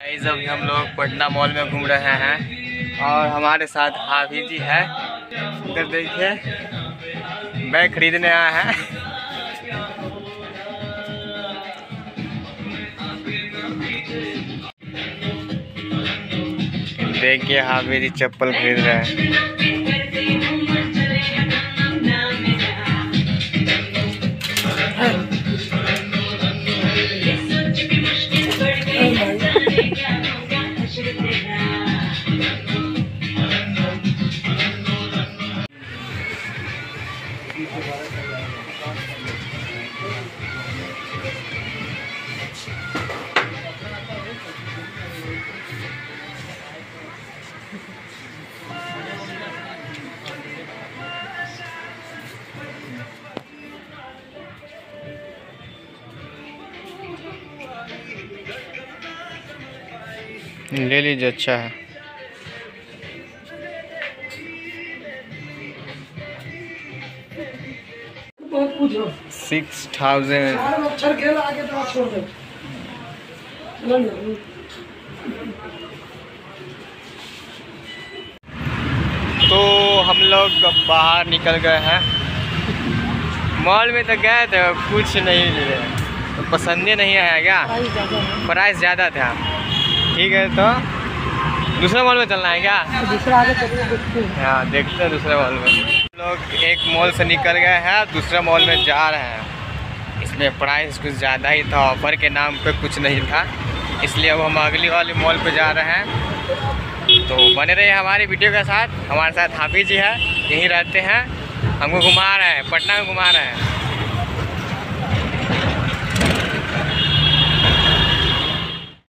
Guys अभी हम लोग पटना मॉल में घूम रहे हैं और हमारे साथ हाफी जी है। इधर देखिए, बैग खरीदने आए हैं। देखिए हाफी जी चप्पल खरीद रहे हैं। ले लीजिए अच्छा है। Six thousand. तो हम लोग बाहर निकल गए हैं। मॉल में तो गए थे कुछ नहीं मिले। तो पसंद नहीं आया क्या? प्राइस ज़्यादा था। ठीक है तो दूसरे मॉल में चलना है क्या? दूसरा आगे हाँ देखते हैं। दूसरे मॉल में। लोग एक मॉल से निकल गए हैं दूसरे मॉल में जा रहे हैं। इसमें प्राइस कुछ ज़्यादा ही था ऑफ़र के नाम पे कुछ नहीं था। इसलिए अब हम अगली वाली मॉल पे जा रहे हैं। तो बने रहिए हमारी वीडियो के साथ। हमारे साथ हाफी जी है यहीं रहते हैं। हमको घुमा रहे हैं पटना में घुमा रहे हैं।